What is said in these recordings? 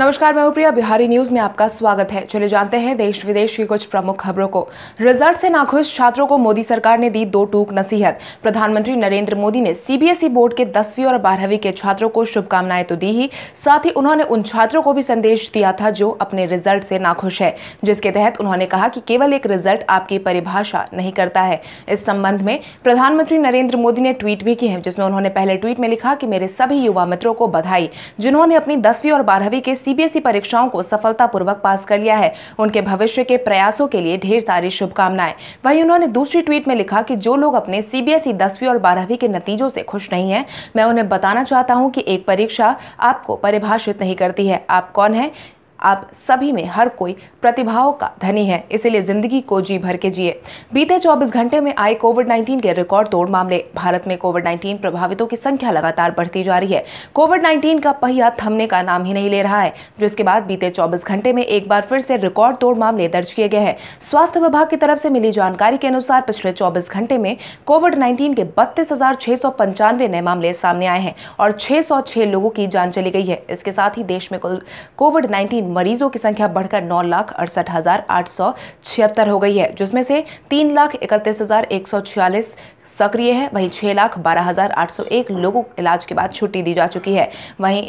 नमस्कार, मैं प्रिया। बिहारी न्यूज़ में आपका स्वागत है। चले जानते हैं देश विदेश की कुछ प्रमुख खबरों को। रिज़ल्ट से नाखुश छात्रों को मोदी सरकार ने दी दो टूक नसीहत। प्रधानमंत्री नरेंद्र मोदी ने सीबीएसई बोर्ड के दसवीं और बारहवीं के छात्रों को शुभकामनाएँ तो दी ही। साथ ही उन्होंने उन छात्रों को भी संदेश दिया था जो अपने रिज़ल्ट से नाखुश है। जिसके तहत उन्होंने कहा कि केवल एक रिज़ल्ट आपकी परिभाषा नहीं करता है। इस संबंध में प्रधानमंत्री नरेंद्र मोदी ने ट्वीट भी की है, जिसमें उन्होंने पहले ट्वीट में लिखा कि मेरे सभी युवा मित्रों को बधाई, जिन्होंने अपनी दसवीं और बारहवीं के सीबीएसई परीक्षाओं को सफलतापूर्वक पास कर लिया है। उनके भविष्य के प्रयासों के लिए ढेर सारी शुभकामनाएँ। वहीं उन्होंने दूसरी ट्वीट में लिखा कि जो लोग अपने सीबीएसई दसवीं और बारहवीं के नतीजों से खुश नहीं है, मैं उन्हें बताना चाहता हूँ कि एक परीक्षा आपको परिभाषित नहीं करती है। आप कौन है? आप सभी में हर कोई प्रतिभाओं का धनी है, इसीलिए ज़िंदगी को जी भर के जिए। बीते 24 घंटे में आए कोविड 19 के रिकॉर्ड तोड़ मामले। भारत में कोविड 19 प्रभावितों की संख्या लगातार बढ़ती जा रही है। कोविड 19 का पहिया थमने का नाम ही नहीं ले रहा है जिसके बाद बीते 24 घंटे में एक बार फिर से रिकॉर्ड तोड़ मामले दर्ज किए गए हैं। स्वास्थ्य विभाग की तरफ़ से मिली जानकारी के अनुसार पिछले चौबीस घंटे में कोविड नाइन्टीन के बत्तीस नए मामले सामने आए हैं और छह सौ छह लोगों की जान चली गई है। इसके साथ ही देश में कुल कोविड नाइन्टीन मरीजों की संख्या बढ़कर नौ लाख अड़सठ हज़ार आठ सौ छिहत्तर हो गई है, जिसमें से तीन लाख इकतीस हज़ार एक सौ छियालीस सक्रिय हैं। वहीं छः लाख बारह हज़ार आठ सौ एक लोगों को इलाज के बाद छुट्टी दी जा चुकी है। वहीं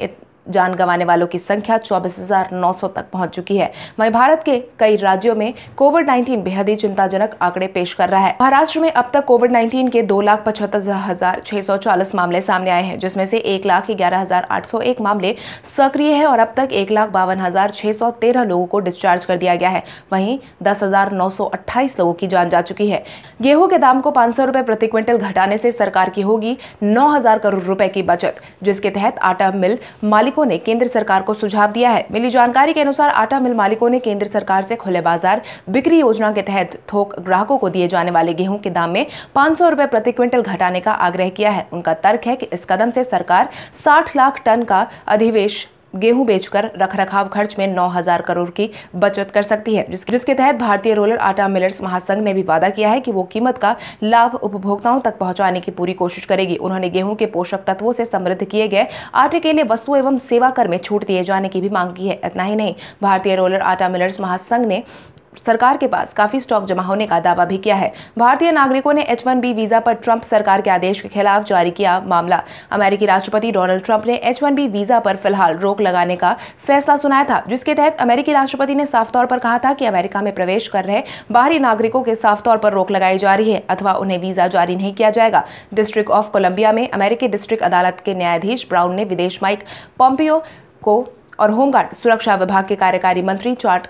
जान गंवाने वालों की संख्या 24,900 तक पहुँच चुकी है। वहीं भारत के कई राज्यों में कोविड 19 बेहद ही चिंताजनक आंकड़े पेश कर रहा है। महाराष्ट्र में अब तक कोविड 19 के दो लाख पचहत्तर हज़ार छह सौ चालीस मामले सामने आए हैं जिसमें से एक लाख ग्यारह हज़ार आठ सौ एक मामले सक्रिय है और अब तक एक लाख बावन हज़ार छह सौ तेरह लोगों को डिस्चार्ज कर दिया गया है। वहीं दस हज़ार नौ सौ अट्ठाईस लोगों की जान जा चुकी है। गेहूँ के दाम को पाँच सौ रुपए प्रति क्विंटल घटाने से सरकार की होगी नौ हज़ार करोड़ रुपए की बचत जिसके तहत आटा मिल मालिक मालिकों ने केंद्र सरकार को सुझाव दिया है। मिली जानकारी के अनुसार आटा मिल मालिकों ने केंद्र सरकार से खुले बाज़ार बिक्री योजना के तहत थोक ग्राहकों को दिए जाने वाले गेहूँ के दाम में पाँच सौ प्रति क्विंटल घटाने का आग्रह किया है। उनका तर्क है कि इस कदम से सरकार साठ लाख टन का अधिवेश गेहूँ बेचकर रखरखाव खर्च में 9000 करोड़ की बचत कर सकती है। जिसके तहत भारतीय रोलर आटा मिलर्स महासंघ ने भी वादा किया है कि वो कीमत का लाभ उपभोक्ताओं तक पहुँचाने की पूरी कोशिश करेगी। उन्होंने गेहूँ के पोषक तत्वों से समृद्ध किए गए आटे के लिए वस्तु एवं सेवा कर में छूट दिए जाने की भी मांग की है। इतना ही नहीं, भारतीय रोलर आटा मिलर्स महासंघ ने सरकार के पास काफ़ी स्टॉक जमा होने का दावा भी किया है। भारतीय नागरिकों ने एच वन बी वीज़ा पर ट्रंप सरकार के आदेश के खिलाफ जारी किया मामला। अमेरिकी राष्ट्रपति डोनाल्ड ट्रंप ने एच वन बी वीज़ा पर फ़िलहाल रोक लगाने का फैसला सुनाया था, जिसके तहत अमेरिकी राष्ट्रपति ने साफ़ तौर पर कहा था कि अमेरिका में प्रवेश कर रहे बाहरी नागरिकों के साफ़ तौर पर रोक लगाई जा रही है, अथवा उन्हें वीज़ा जारी नहीं किया जाएगा। डिस्ट्रिक्ट ऑफ़ कोलंबिया में अमेरिकी डिस्ट्रिक्ट अदालत के न्यायाधीश ब्राउन ने विदेश माइक पॉम्पियो को और होमगार्ड सुरक्षा विभाग के कार्यकारी मंत्री चार्ट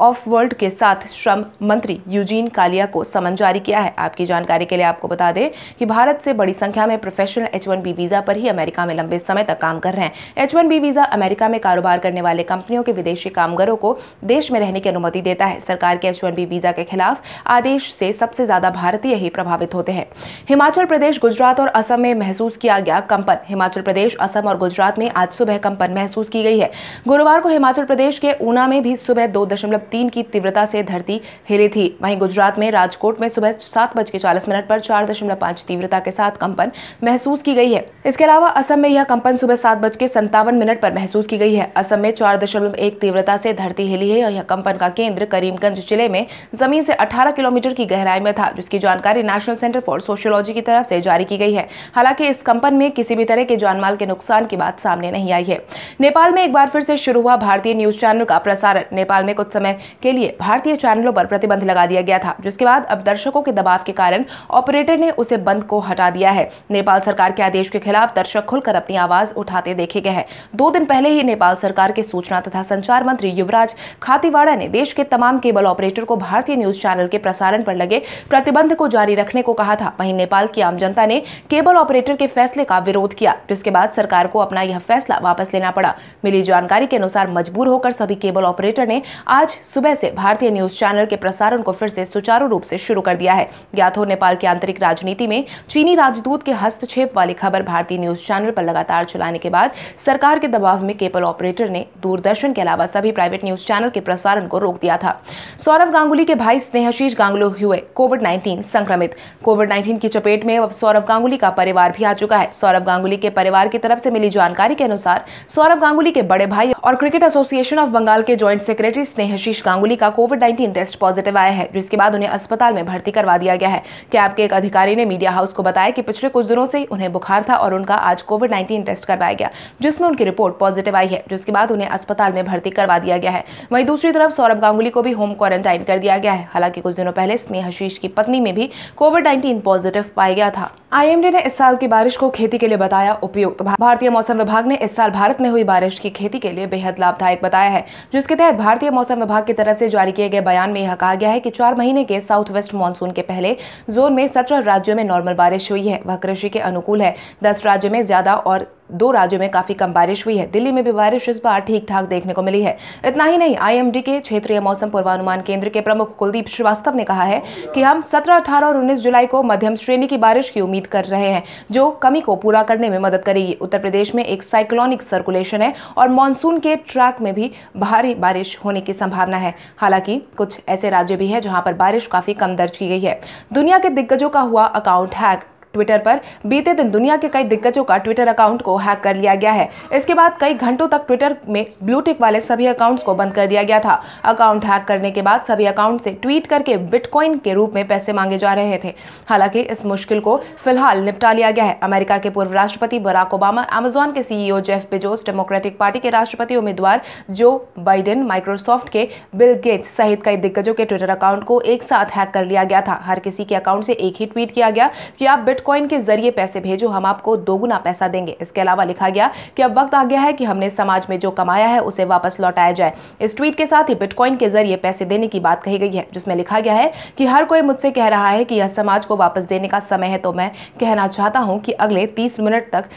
ऑफ़ वर्ल्ड के साथ श्रम मंत्री यूजीन कालिया को समन जारी किया है। आपकी जानकारी के लिए आपको बता दें कि भारत से बड़ी संख्या में professional H one B visa पर ही अमेरिका में लंबे समय तक काम कर रहे हैं। H one B visa America में कारोबार करने वाले कंपनियों के विदेशी कामगारों को देश में रहने की अनुमति देता है। सरकार के एच वन बी वीज़ा के खिलाफ आदेश से सबसे ज़्यादा भारतीय ही प्रभावित होते हैं। हिमाचल प्रदेश, गुजरात और असम में महसूस किया गया कंपन। हिमाचल प्रदेश, असम और गुजरात में आज सुबह कंपन महसूस की गई है। गुरुवार को हिमाचल प्रदेश के ऊना में भी सुबह दो दशमलव तीन की तीव्रता से धरती हिली थी। वहीं गुजरात में राजकोट में सुबह सात बज के चालीस मिनट पर चार दशमलव पाँच तीव्रता के साथ कंपन महसूस की गई है। इसके अलावा असम में यह कंपन सुबह सात बज के संतावन मिनट पर महसूस की गई है। असम में चार दशमलव एक तीव्रता से धरती हिली है और यह कंपन का केंद्र करीमगंज ज़िले में ज़मीन से अठारह किलोमीटर की गहराई में था, जिसकी जानकारी नेशनल सेंटर फॉर सोशियोलॉजी की तरफ़ से जारी की गई है। हालाँकि इस कंपन में किसी भी तरह के जानमाल के नुकसान की बात सामने नहीं आई है। नेपाल में एक बार फिर से शुरू हुआ भारतीय न्यूज़ चैनल का प्रसारण। नेपाल में कुछ समय के लिए भारतीय चैनलों पर प्रतिबंध लगा दिया गया था, जिसके बाद अब दर्शकों के दबाव के कारण ऑपरेटर ने उसे बंद को हटा दिया है। नेपाल सरकार के आदेश के खिलाफ दर्शक खुलकर अपनी आवाज़ उठाते देखे गए हैं। दो दिन पहले ही नेपाल सरकार के सूचना तथा संचार मंत्री युवराज खातीवाड़ा ने देश के तमाम केबल ऑपरेटर को भारतीय न्यूज़ चैनल के प्रसारण पर लगे प्रतिबंध को जारी रखने को कहा था। वहीं नेपाल की आम जनता ने केबल ऑपरेटर के फैसले का विरोध किया, जिसके बाद सरकार को अपना यह फैसला वापस लेना पड़ा। मिली जानकारी के अनुसार मजबूर होकर सभी केबल ऑपरेटर ने आज सुबह से भारतीय न्यूज़ चैनल के प्रसारण को फिर से सुचारू रूप से शुरू कर दिया है। ज्ञात हो, नेपाल की आंतरिक राजनीति में चीनी राजदूत के हस्तक्षेप वाली खबर भारतीय न्यूज़ चैनल पर लगातार चलाने के बाद सरकार के दबाव में केबल ऑपरेटर ने दूरदर्शन के अलावा सभी प्राइवेट न्यूज़ चैनल के प्रसारण को रोक दिया था। सौरभ गांगुली के भाई स्नेहशीष गांगुली हुए कोविड नाइन्टीन संक्रमित। कोविड नाइन्टीन की चपेट में अब सौरभ गांगुली का परिवार भी आ चुका है। सौरभ गांगुली के परिवार की तरफ़ से मिली जानकारी के अनुसार सौरभ गांगुली के बड़े भाई और क्रिकेट एसोसिएशन ऑफ़ बंगाल के ज्वाइंट सेक्रेटरी स्नेहशीष गांगुली का कोविड नाइन्टीन टेस्ट पॉजिटिव आया है, जिसके बाद उन्हें अस्पताल में भर्ती करवा दिया गया है। कैब के एक अधिकारी ने मीडिया हाउस को बताया कि पिछले कुछ दिनों से उन्हें बुखार था और उनका आज कोविड नाइन्टीन टेस्ट करवाया गया, जिसमें उनकी रिपोर्ट पॉजिटिव आई है, जिसके बाद उन्हें अस्पताल में भर्ती करवा दिया गया है। वहीं दूसरी तरफ़ सौरभ गांगुली को भी होम क्वारंटाइन कर दिया गया है। हालाँकि कुछ दिनों पहले स्नेहशीष की पत्नी में भी कोविड नाइन्टीन पॉजिटिव पाया गया था। आईएमडी ने इस साल की बारिश को खेती के लिए बताया उपयुक्त। भारतीय मौसम विभाग ने इस साल भारत में हुई बारिश की खेती के लिए बेहद लाभदायक बताया है, जिसके तहत भारतीय मौसम विभाग की तरफ़ से जारी किए गए बयान में यह कहा गया है कि चार महीने के साउथ वेस्ट मानसून के पहले जोन में सत्रह राज्यों में नॉर्मल बारिश हुई है। वह कृषि के अनुकूल है। दस राज्यों में ज़्यादा और दो राज्यों में काफ़ी कम बारिश हुई है। दिल्ली में भी बारिश इस बार ठीक ठाक देखने को मिली है। इतना ही नहीं आईएमडी के क्षेत्रीय मौसम पूर्वानुमान केंद्र के प्रमुख कुलदीप श्रीवास्तव ने कहा है कि हम 17, 18 और 19 जुलाई को मध्यम श्रेणी की बारिश की उम्मीद कर रहे हैं जो कमी को पूरा करने में मदद करेगी। उत्तर प्रदेश में एक साइक्लोनिक सर्कुलेशन है और मानसून के ट्रैक में भी भारी बारिश होने की संभावना है। हालाँकि कुछ ऐसे राज्य भी है जहाँ पर बारिश काफ़ी कम दर्ज की गई है। दुनिया के दिग्गजों का हुआ अकाउंट हैक ट्विटर पर। बीते दिन दुनिया के कई दिग्गजों का ट्विटर अकाउंट को हैक कर लिया गया है। इसके बाद कई घंटों तक ट्विटर में ब्लूटिक वाले सभी अकाउंट्स को बंद कर दिया गया था। अकाउंट हैक करने के बाद सभी अकाउंट से ट्वीट करके बिटकॉइन के रूप में पैसे मांगे जा रहे थे। हालाँकि इस मुश्किल को फ़िलहाल निपटा लिया गया है। अमेरिका के पूर्व राष्ट्रपति बराक ओबामा, अमेजोन के CEO Jeff Bezos, Democratic Party के राष्ट्रपति उम्मीदवार जो बाइडेन, माइक्रोसॉफ्ट के बिल गेट्स सहित कई दिग्गजों के ट्विटर अकाउंट को एक साथ हैक कर लिया गया था। हर किसी के अकाउंट से एक ही ट्वीट किया गया कि आप बिट बिटकॉइन के ज़रिए पैसे भेजो, हम आपको दोगुना पैसा देंगे। इसके अलावा लिखा गया कि अब वक्त आ गया है कि हमने समाज में जो कमाया है, उसे वापस लौटाया जाए। इस ट्वीट के साथ ही बिटकॉइन के ज़रिए पैसे देने की बात कही गई है, जिसमें लिखा गया है कि हर कोई मुझसे कह रहा है कि यह समाज को वापस देने का समय है तो मैं कहना चाहता हूँ कि अगले तीस मिनट तक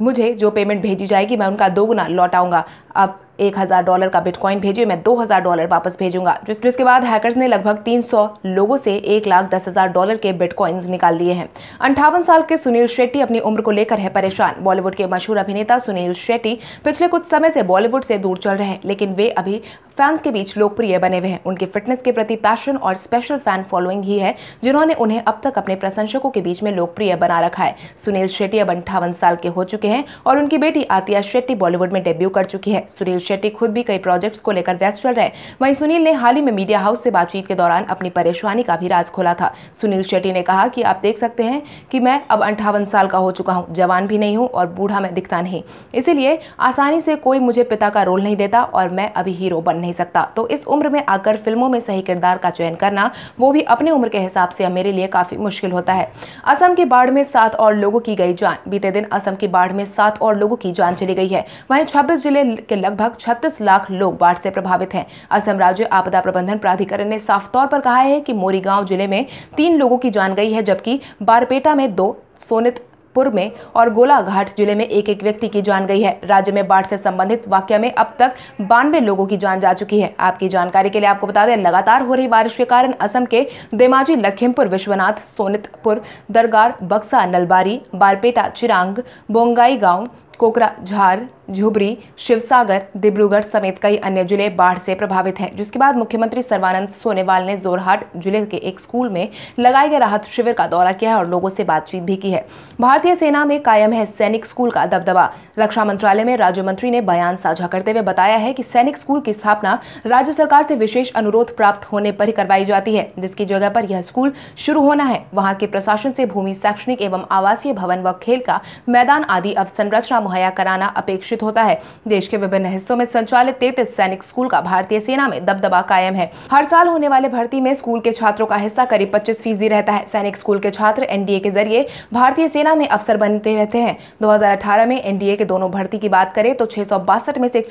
मुझे जो पेमेंट भेजी जाएगी, मैं उनका दोगुना लौटाऊँगा। अब एक हज़ार डॉलर का बिटकॉइन भेजिए, मैं दो हज़ार डॉलर वापस भेजूँगा। जिसके बाद हैकर्स ने लगभग तीन सौ लोगों से एक लाख दस हज़ार डॉलर के बिटकॉइंस निकाल लिए हैं। अंठावन साल के सुनील शेट्टी अपनी उम्र को लेकर है परेशान। बॉलीवुड के मशहूर अभिनेता सुनील शेट्टी पिछले कुछ समय से बॉलीवुड से दूर चल रहे हैं, लेकिन वे अभी फैंस के बीच लोकप्रिय बने हुए हैं। उनके फिटनेस के प्रति पैशन और स्पेशल फ़ैन फॉलोइंग ही है, जिन्होंने उन्हें अब तक अपने प्रशंसकों के बीच में लोकप्रिय बना रखा है। सुनील शेट्टी अब अंठावन साल के हो चुके हैं और उनकी बेटी आतिया शेट्टी बॉलीवुड में डेब्यू कर चुकी है। सुनील शेट्टी खुद भी कई प्रोजेक्ट्स को लेकर व्यस्त चल रहे वहीं सुनील ने हाल ही में मीडिया हाउस से बातचीत के दौरान अपनी परेशानी का भी राज खोला था। सुनील शेट्टी ने कहा कि आप देख सकते हैं कि मैं अब अंठावन साल का हो चुका हूँ, जवान भी नहीं हूँ और बूढ़ा मैं दिखता नहीं। इसीलिए आसानी से कोई मुझे पिता का रोल नहीं देता और मैं अभी हीरो बन नहीं सकता। तो इस उम्र में आकर फ़िल्मों में सही किरदार का चयन करना, वो भी अपने उम्र के हिसाब से मेरे लिए काफ़ी मुश्किल होता है। असम की बाढ़ में सात और लोगों की गई जान। बीते दिन असम की बाढ़ में सात और लोगों की जान चली गई है। वहीं छब्बीस ज़िले के लगभग छत्तीस लाख लोग बाढ़ से प्रभावित हैं। असम राज्य आपदा प्रबंधन प्राधिकरण ने साफ़ तौर पर कहा है कि मोरीगांव ज़िले में तीन लोगों की जान गई है, जबकि बारपेटा में दो, सोनित पुर में और गोलाघाट ज़िले में एक एक व्यक्ति की जान गई है। राज्य में बाढ़ से संबंधित वाक्य में अब तक बानवे लोगों की जान जा चुकी है। आपकी जानकारी के लिए आपको बता दें, लगातार हो रही बारिश के कारण असम के देमाजी लखीमपुर, विश्वनाथ, सोनितपुर, दरगार, बक्सा, नलबारी, बारपेटा, चिरांग बोंगाई गाँव कोकरा, झार, झुबरी, शिवसागर डिब्रूगढ़ समेत कई अन्य ज़िले बाढ़ से प्रभावित हैं, जिसके बाद मुख्यमंत्री सर्बानंद सोनेवाल ने जोरहाट ज़िले के एक स्कूल में लगाए गए राहत शिविर का दौरा किया है और लोगों से बातचीत भी की है। भारतीय सेना में कायम है सैनिक स्कूल का दबदबा। रक्षा मंत्रालय में राज्य मंत्री ने बयान साझा करते हुए बताया है कि सैनिक स्कूल की स्थापना राज्य सरकार से विशेष अनुरोध प्राप्त होने पर ही करवाई जाती है, जिसकी जगह पर यह स्कूल शुरू होना है। वहाँ के प्रशासन से भूमि शैक्षणिक एवं आवासीय भवन व खेल का मैदान आदि अब संरचना मुहैया कराना अपेक्षित होता है। देश के विभिन्न हिस्सों में संचालित तैतीस सैनिक स्कूल का भारतीय सेना में दबदबा कायम है। हर साल होने वाले भर्ती में स्कूल के छात्रों का हिस्सा करीब पच्चीस फ़ीसदी रहता है। सैनिक स्कूल के छात्र एनडीए के ज़रिए भारतीय सेना में अफसर बनते रहते हैं। दो हज़ार अठारह में एनडीए के दोनों भर्ती की बात करें तो छह सौ बासठ में से एक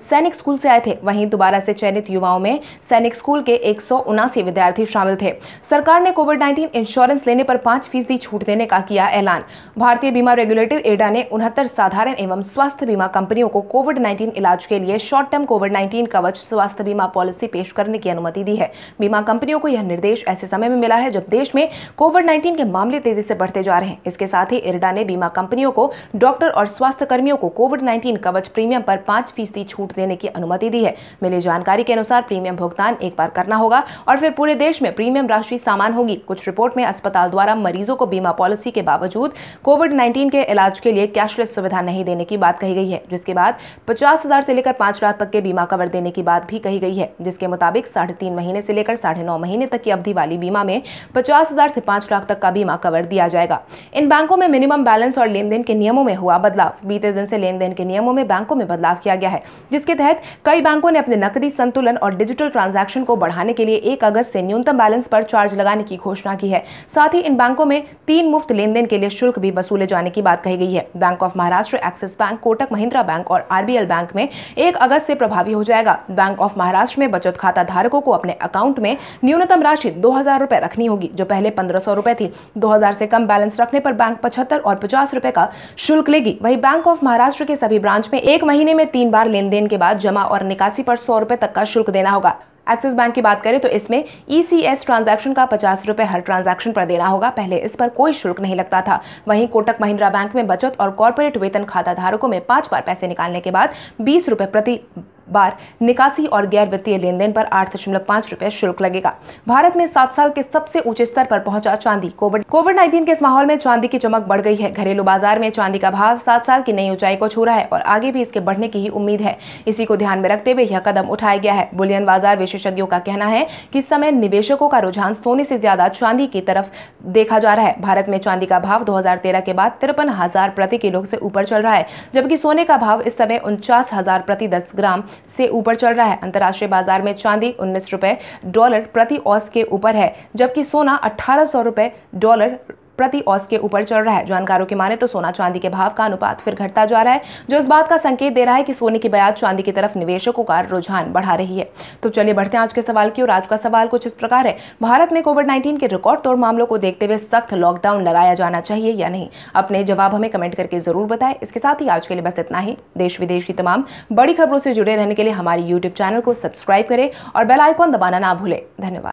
सैनिक स्कूल से आए थे। वहीं दोबारा से चयनित युवाओं में सैनिक स्कूल के एक विद्यार्थी शामिल थे। सरकार ने कोविड नाइन्टीन इंश्योरेंस लेने पर पाँच फ़ीसदी छूट देने का किया ऐलान। भारतीय बीमा रेगुलेटर एडा ने उनहत्तर साधारण एवं स्वास्थ्य बीमा कंपनियों को कोविड 19 इलाज के लिए शॉर्ट टर्म कोविड 19 कवच स्वास्थ्य बीमा पॉलिसी पेश करने की अनुमति दी है। बीमा कंपनियों को यह निर्देश ऐसे समय में मिला है जब देश में कोविड नाइन्टीन के मामले तेज़ी से बढ़ते जा रहे हैं। इसके साथ ही इरडा ने बीमा कंपनियों को डॉक्टर और स्वास्थ्य कर्मियों को कोविड नाइन्टीन कवच प्रीमियम पर पाँच फ़ीसदी छूट देने की अनुमति दी है। मिली जानकारी के अनुसार प्रीमियम भुगतान एक बार करना होगा और फिर पूरे देश में प्रीमियम राशि समान होगी। कुछ रिपोर्ट में अस्पताल द्वारा मरीजों को बीमा पॉलिसी के बावजूद कोविड नाइन्टीन के इलाज के लिए कैशलेस सुविधा नहीं देने की बात कही गई है, जिसके बाद पचास हज़ार से लेकर पाँच लाख तक के बीमा कवर देने की बात भी कही गई है, जिसके मुताबिक साढ़े तीन महीने से लेकर साढ़े नौ महीने तक की अवधि वाली बीमा में पचास हज़ार से पाँच लाख तक का बीमा कवर दिया जाएगा। इन बैंकों में मिनिमम बैलेंस और लेन देन के नियमों में हुआ बदलाव। बीते दिन से लेन देन के नियमों में बैंकों में बदलाव किया गया है, जिसके तहत कई बैंकों ने अपने नकदी संतुलन और डिजिटल ट्रांजैक्शन को बढ़ाने के लिए एक अगस्त से न्यूनतम बैलेंस पर चार्ज लगाने की घोषणा की है। साथ ही इन बैंकों में तीन मुफ़्त लेन देन के लिए शुल्क भी वसूले जाने की बात कही गई है। Bank of Maharashtra Axis bank, Kotak Mahindra bank और आरबीएल बैंक में एक अगस्त से प्रभावी हो जाएगा। बैंक ऑफ़ महाराष्ट्र में बचत खाता धारकों को अपने अकाउंट में न्यूनतम राशि दो हज़ार रुपए रखनी होगी, जो पहले पंद्रह सौ रुपए थी। दो हज़ार से कम बैलेंस रखने पर बैंक पचहत्तर और पचास रुपए का शुल्क लेगी। वही बैंक ऑफ़ महाराष्ट्र के सभी ब्रांच में एक महीने में तीन बार लेन देन के बाद जमा और निकासी पर सौ रुपए तक का शुल्क देना होगा। एक्सिस बैंक की बात करें तो इसमें ईसीएस ट्रांजैक्शन का पचास रुपए हर ट्रांजैक्शन पर देना होगा। पहले इस पर कोई शुल्क नहीं लगता था। वहीं कोटक महिंद्रा बैंक में बचत और कॉरपोरेट वेतन खाता धारकों में पाँच बार पैसे निकालने के बाद बीस रुपए प्रति बार निकासी और गैर वित्तीय लेन देन पर आठ दशमलव पाँच रुपए शुल्क लगेगा। भारत में सात साल के सबसे ऊँचे स्तर पर पहुँचा चांदी। कोविड कोविड नाइन्टीन के इस माहौल में चांदी की चमक बढ़ गई है। घरेलू बाज़ार में चांदी का भाव सात साल की नई ऊंचाई को छू रहा है और आगे भी इसके बढ़ने की ही उम्मीद है। इसी को ध्यान में रखते हुए यह कदम उठाया गया है। बुलियन बाज़ार विशेषज्ञों का कहना है कि इस समय निवेशकों का रुझान सोने से ज़्यादा चांदी की तरफ़ देखा जा रहा है। भारत में चांदी का भाव दो हज़ार तेरह के बाद तिरपन हज़ार प्रति किलो से ऊपर चल रहा है, जबकि सोने का भाव इस समय उनचास हज़ार प्रति दस ग्राम से ऊपर चल रहा है। अंतर्राष्ट्रीय बाज़ार में चांदी उन्नीस रुपये डॉलर प्रति औस के ऊपर है, जबकि सोना अट्ठारह सौ रुपए, डॉलर प्रति औस के ऊपर चल रहा है। जानकारों के माने तो सोना चांदी के भाव का अनुपात फिर घटता जा रहा है, जो इस बात का संकेत दे रहा है कि सोने की ब्याज चांदी की तरफ़ निवेशकों का रुझान बढ़ा रही है। तो चलिए बढ़ते हैं आज के सवाल की और आज का सवाल कुछ इस प्रकार है, भारत में कोविड नाइन्टीन के रिकॉर्ड तोड़ मामलों को देखते हुए सख्त लॉकडाउन लगाया जाना चाहिए या नहीं? अपने जवाब हमें कमेंट करके ज़रूर बताएँ। इसके साथ ही आज के लिए बस इतना ही। देश विदेश की तमाम बड़ी खबरों से जुड़े रहने के लिए हमारी यूट्यूब चैनल को सब्सक्राइब करें और बेल आइकॉन दबाना ना भूलें। धन्यवाद।